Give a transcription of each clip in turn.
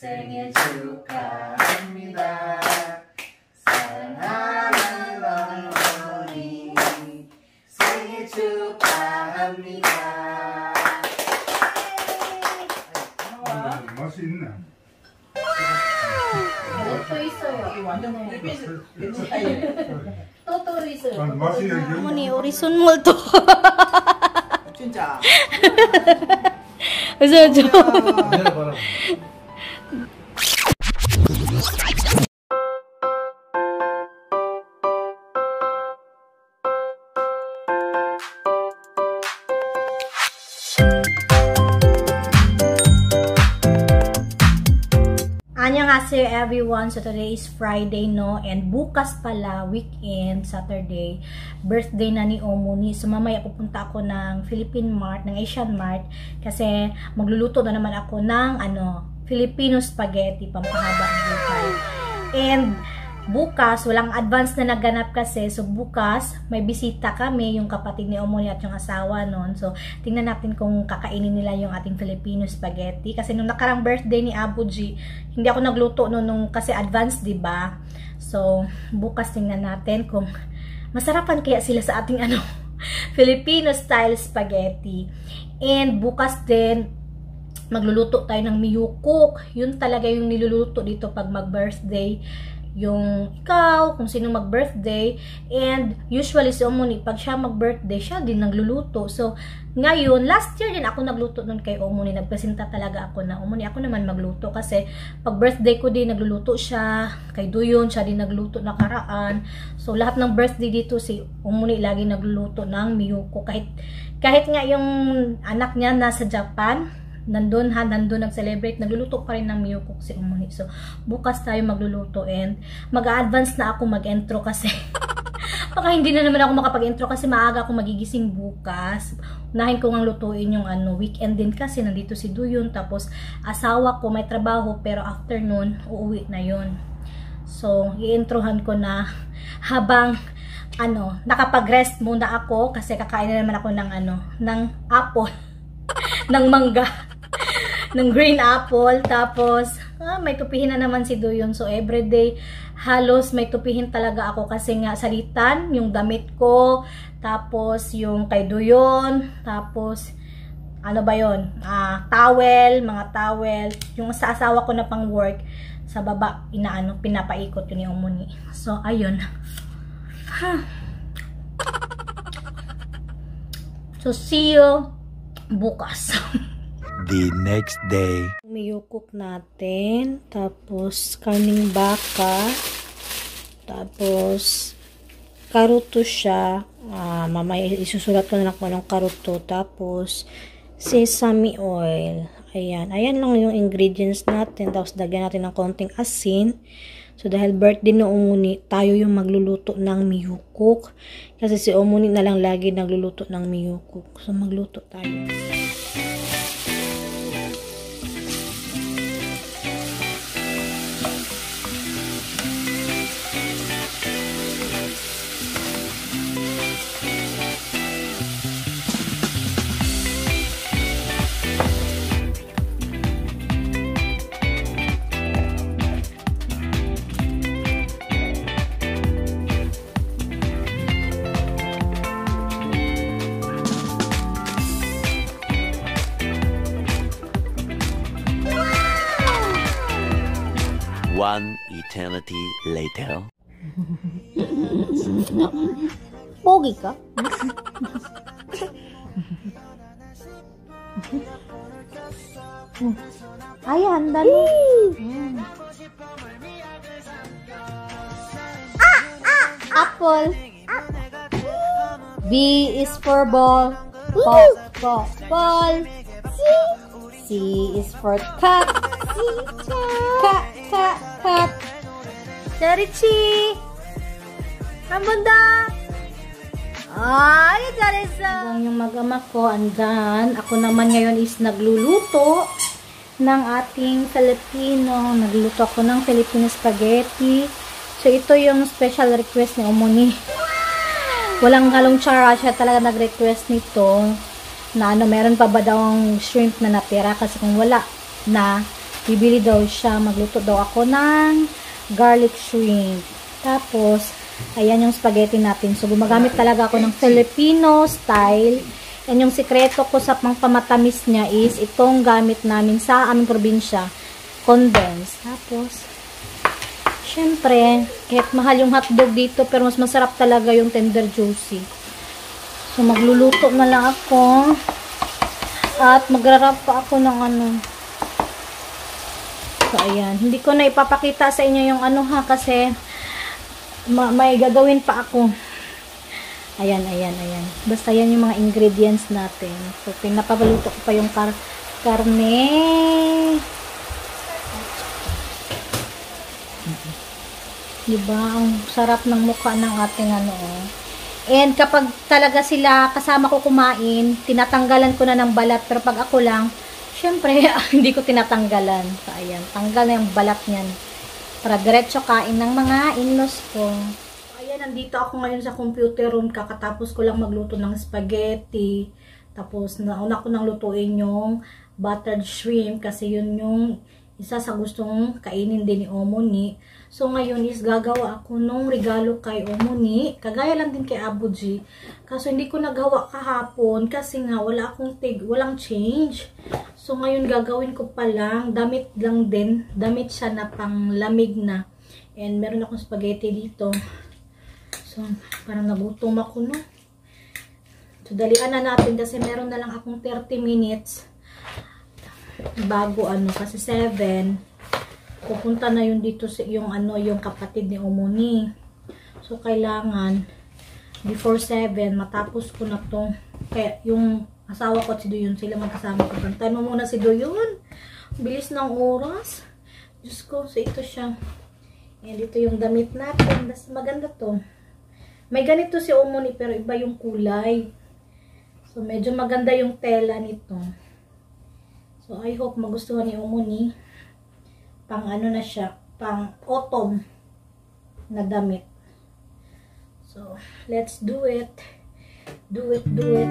생일 축하합니다. 사랑하는 어머니 생일 축하합니다. 맛이 있네. 또 있어요. 완전 필리핀 스타일. 또또 있어요. 아니, 맛이 여기 어머니 우리 또 진짜. 그래서 저 내려봐라. Annyeonghaseyo everyone. So today is Friday no and bukas pala weekend Saturday birthday na ni Omuni. So mamaya pupunta ako ng Philippine Mart, ng Asian Mart kasi magluluto na naman ako ng ano Filipino spaghetti pampahaba ng buhay. And bukas, walang advance na naganap kasi. So, bukas, may bisita kami, yung kapatid ni Omoni at yung asawa nun. So, tingnan natin kung kakainin nila yung ating Filipino spaghetti. Kasi nung nakarang birthday ni Abu G, hindi ako nagluto nun nung kasi advance, ba So, bukas tingnan natin kung masarapan kaya sila sa ating ano, Filipino style spaghetti. And bukas din, magluluto tayo ng miyukok. Yun talaga yung niluluto dito pag mag-birthday. Yung ikaw, kung sino mag-birthday. And usually si Omoni, pag siya mag-birthday, siya din nagluluto. So, ngayon, last year din ako nagluto nun kay Omoni. Nagpresenta talaga ako na, Omoni, ako naman magluto. Kasi pag birthday ko din, nagluluto siya. Kay Duyon, siya din nagluto nakaraan. So, lahat ng birthday dito, si Omoni lagi nagluluto ng miyuko. Kahit, kahit nga yung anak niya nasa Japan, nandun ha, nandun nag-celebrate, nagluluto pa rin ng miyukok si Umuni. So, bukas tayo magluluto and mag-advance na ako mag-intro kasi baka hindi na naman ako makapag-intro kasi maaga ako magigising bukas. Unahin ko ngang lutuin yung ano, weekend din kasi nandito si Duyon tapos asawa ko may trabaho pero afternoon uuwi na yon So, i-introhan ko na habang ano, nakapag-rest muna ako kasi kakain na naman ako ng ano, ng apple, ng mangga ng green apple. Tapos, ah, may tupihin na naman si Duyon. So, everyday, halos may tupihin talaga ako kasi nga salitan, yung damit ko, tapos yung kay Duyon, tapos, ano ba yon ah, towel, mga towel, yung sa asawa ko na pang work, sa baba, inaano, pinapaikot yun yung umuni. So, ayun. Ha. So, see you bukas. the next day. Umiyukok natin. Tapos, karning baka. Tapos, karuto siya. Ah, mamaya isusulat ko na lang kung anong karuto. Tapos, sesame oil. Ayan. Ayan lang yung ingredients natin. Tapos, dagyan natin ng konting asin. So, dahil birthday na umuni, tayo yung magluluto ng miyukok. Kasi si umuni na lang lagi nagluluto ng miyukok. So, magluto tayo. eternity later. 뽀기까? 아예 한다니? 음. 아, apple. B is for ball. Ball, ball, ball. C. C is for cup. C, cup, cup, cup. Jarichi. Ambunda. Ay, Jarisa. Yung mag-ama ko, andyan. Ako naman ngayon is nagluluto ng ating Filipino. Nagluto ako ng Filipino spaghetti. So, ito yung special request ni Omoni. Walang halong chara. Siya talaga nag-request nito. Na ano, meron pa ba daw ang shrimp na natira? Kasi kung wala na, bibili daw siya. Magluto daw ako ng garlic shrimp. Tapos, ayan yung spaghetti natin. So, gumagamit talaga ako ng Filipino style. And yung sikreto ko sa pang pamatamis niya is itong gamit namin sa aming probinsya. Condensed. Tapos, syempre, kahit mahal yung hotdog dito, pero mas masarap talaga yung tender juicy. So, magluluto na lang ako. At magrarap pa ako ng ano. So, ayan. Hindi ko na ipapakita sa inyo yung ano ha, kasi ma may gagawin pa ako. Ayan, ayan, ayan. Basta yan yung mga ingredients natin. So, pinapabaluto ko pa yung kar karne. Diba? Ang sarap ng mukha ng ating ano, oh. And kapag talaga sila kasama ko kumain, tinatanggalan ko na ng balat. Pero pag ako lang, syempre, hindi ko tinatanggalan. So, ayan. Tanggal na yung balat niyan. Para diretso kain ng mga inlos ko. So, ayan, nandito ako ngayon sa computer room. Kakatapos ko lang magluto ng spaghetti. Tapos, nauna ko nang lutuin yung buttered shrimp. Kasi yun yung isa sa gustong kainin din ni Omoni. So, ngayon is gagawa ako nung regalo kay Omoni. Kagaya lang din kay Abu G. Kaso, hindi ko nagawa kahapon kasi nga wala akong tig, walang change. So, ngayon gagawin ko pa lang. Damit lang din. Damit siya na pang lamig na. And meron akong spaghetti dito. So, parang nagutom ako, no? So, dalian na natin kasi meron na lang akong 30 minutes bago ano kasi 7 pupunta na yun dito sa yung ano yung kapatid ni Omoni. So kailangan before 7 matapos ko na to kaya yung asawa ko at si Doyon sila magkasama ko bantayan mo muna si Doyon bilis ng oras. Diyos ko so ito siya. And ito yung damit natin. Mas maganda to. May ganito si Omoni pero iba yung kulay. So medyo maganda yung tela nito So, I hope magustuhan ni Umuni. Pang ano na siya, pang autumn na damit. So, let's do it. Do it, do it.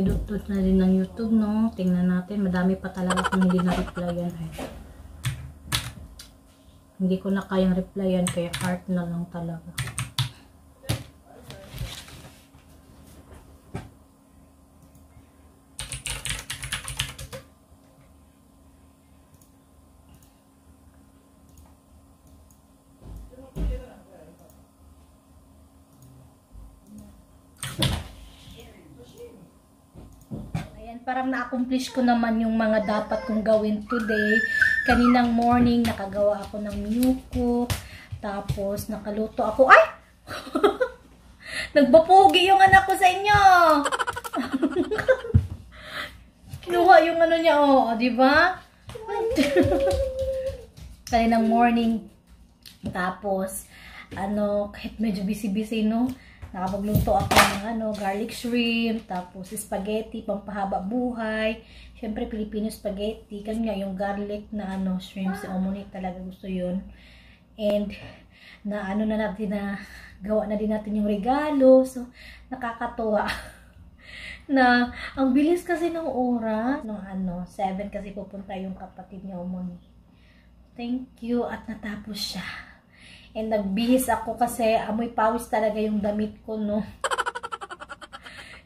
Dot na rin ng YouTube, no? Tingnan natin. Madami pa talaga kung hindi na-replyan. Eh. Hindi ko na kayang replyan, kaya art na lang talaga. Ayan, parang na-accomplish ko naman yung mga dapat kong gawin today. Kaninang morning, nakagawa ako ng miyuko. Tapos, nakaluto ako. Ay! Nagbapugi yung anak ko sa inyo! ano niya, oh, oh, di ba? Kaninang morning. Tapos, ano, kahit medyo busy-busy, no? Nakapagluto ako ng ano, garlic shrimp, tapos spaghetti, pampahaba buhay. Siyempre, Filipino spaghetti. Kasi nga, yung garlic na ano, shrimp, si Omonik talaga gusto yun. And, na ano na natin na, gawa na din natin yung regalo. So, nakakatuwa. na, ang bilis kasi ng oras. Nung ano, 7 kasi pupunta yung kapatid niya, Omonik. Thank you. At natapos siya. And nagbihis ako kasi amoy pawis talaga yung damit ko, no?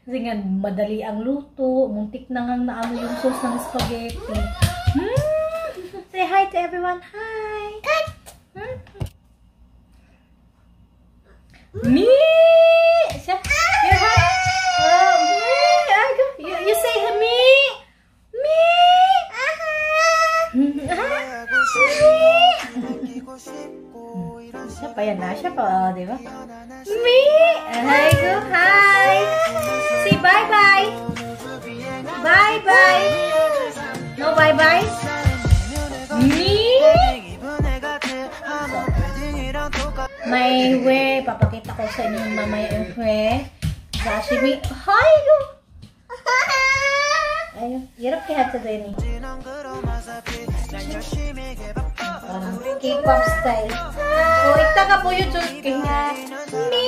kasi nga, madali ang luto. Muntik na nga naano yung sauce ng spaghetti. Hmm? Say hi to everyone. Hi! Sa inyo mamaya yung we. Sashimi. Hi, go! Ayun, hirap kaya sa din Parang K-pop style. O, ikta ka po yun, Diyos kay Me!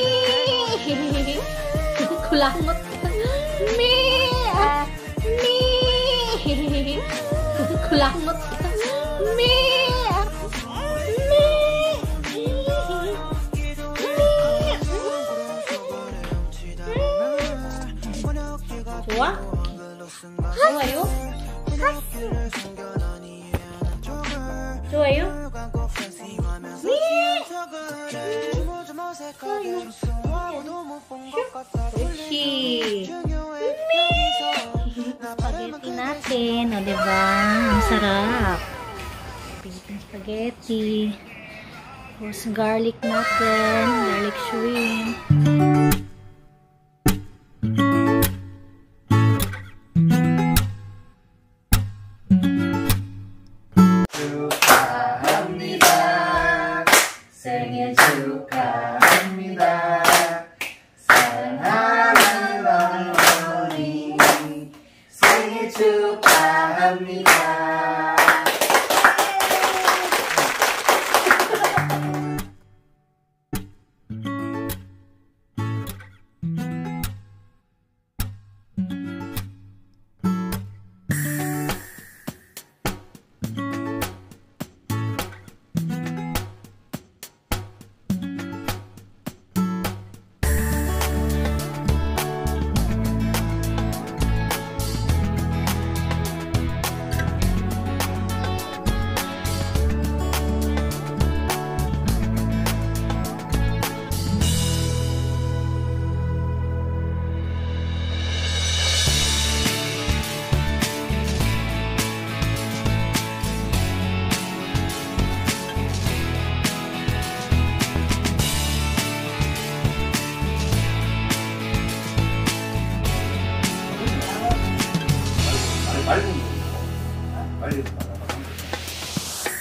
Kulangot ka. Me! Ah, Me! Kulangot ka. 좋아요? 좋아요? Sushi. Spaghetti natin, o diba? Ang sarap. Philippine spaghetti. Tapos garlic natin, garlic shrimp. 생일 축하합니다.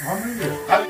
How here.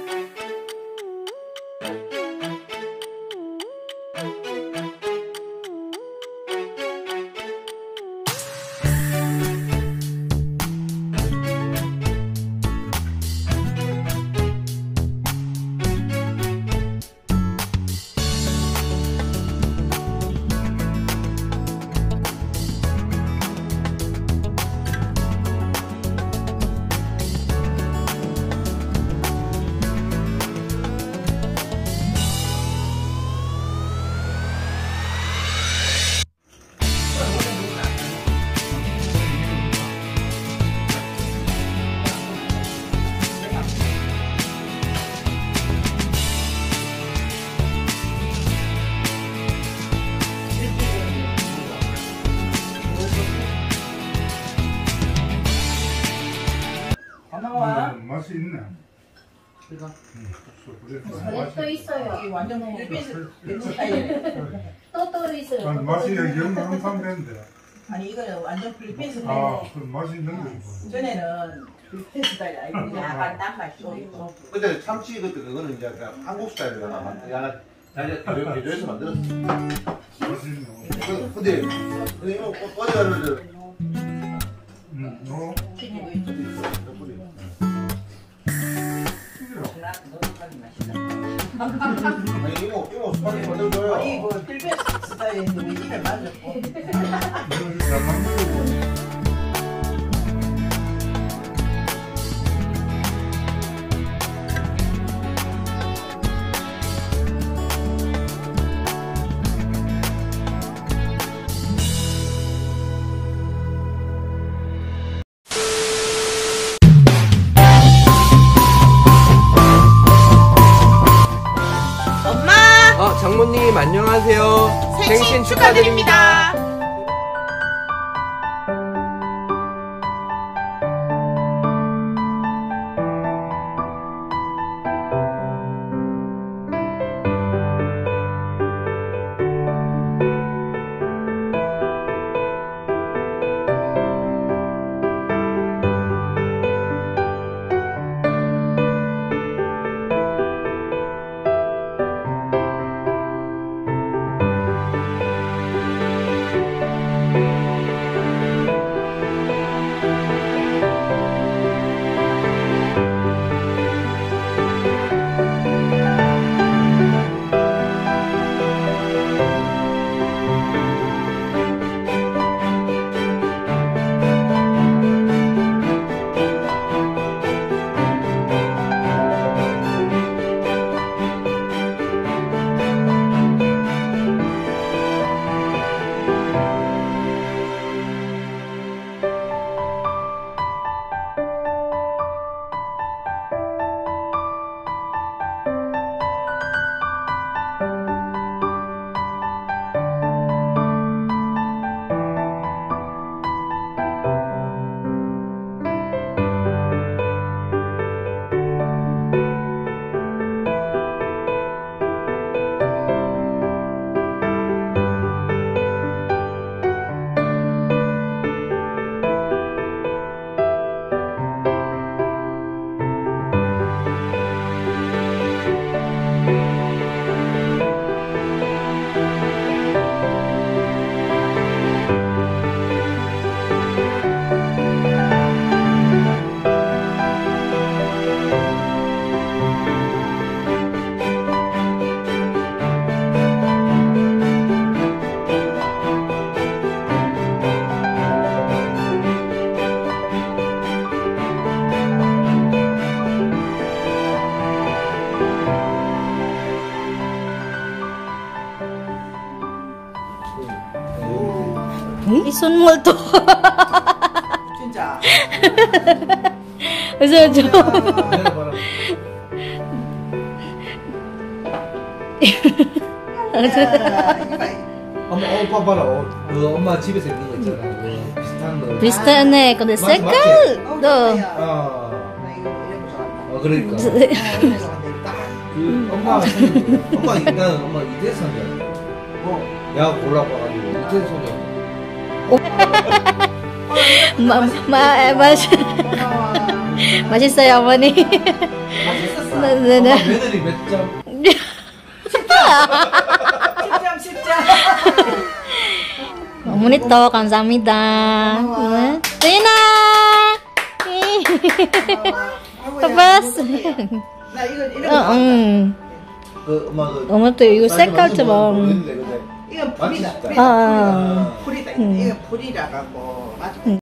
또 맛이 있어요. 이 완전 왠지 스타일. 또또 있어요. 아니, 맛이 되는데 아니 이거는 완전 필리핀 스타일. 아, 그 맛있는 거. 전에는 필리핀 스타일 아니고 약간 단맛이 좀 있고. 근데 참치 그때 그거는 이제 그냥 한국 스타일로 하나 만 약간 자기가 제조- 제조해서 만들었어. 맛있는 거. 그- 근데 근데 이거 가는데 음, 어? 튀기고. 아니 이모 이모 스파게티 만들어줘요. 아니 뭐 필리핀 스타일인데 왜 입에 맞았고. 이거. 선물도. 진짜. 그래서 좀 엄마 오빠 봐라. 그 엄마 집에서 입는 거 있잖아. 비슷한 거. 비슷한 네. 근데 색깔도 어 그러니까 그 엄마 엄마 일단 엄마 이대선이야. 뭐야 어, 골라봐가지고. 이대선이야. 마, 마, 맛, 아. 맛있어요, 어머니. 맛있었어. 네, 네, 네. 며느리 몇 점? 10점, 10점. 어머니 또 감사합니다. 고마워. 나이거 이런 거. 응. 그, 뭐, 그, 엄마 또 이거 색깔 좀. 이건 불이다. 불이다. 불이다. 불이다. 이건 음. 불이라고. 맞아. 음.